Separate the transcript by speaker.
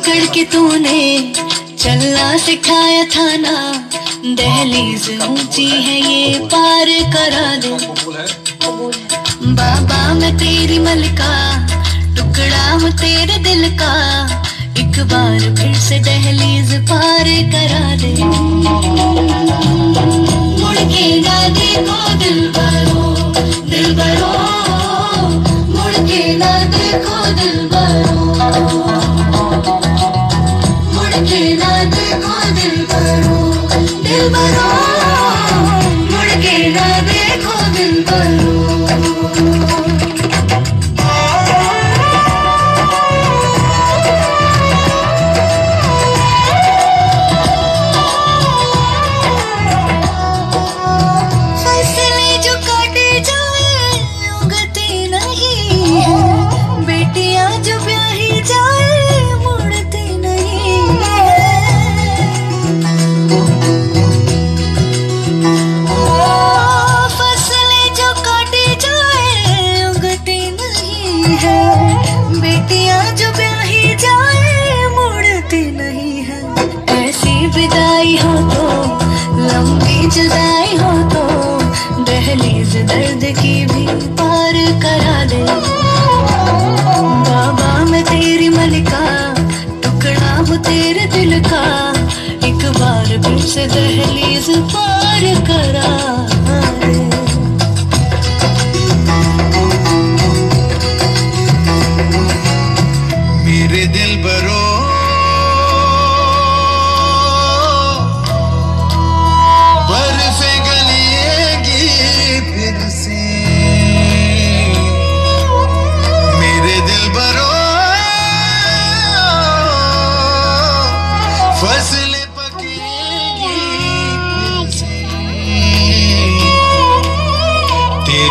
Speaker 1: पकड़ के तूने चलना सिखाया था ना। दहलीज ऊँची है ये पार करा दे। बाबा, मैं तेरी मलका, टुकड़ा हूँ तेरे दिल का। एक बार फिर से दहलीज पार करा दे। मुड़ के देखो दिल भरो दिल भरो। के देखो दिल भरो। मुड़ के ना देखो दिल भरो हो तो लंबी जुदाई हो तो दर्द की भी पार करा दे। बाबा मैं बार। फिर से दहलीज पार करा
Speaker 2: मेरे दिल बरो। फ़सलें